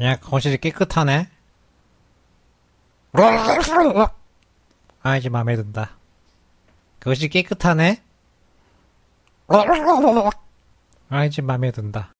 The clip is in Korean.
야, 거실이 깨끗하네. 아, 이제 마음에 든다. 거실이 깨끗하네. 아, 이제 마음에 든다.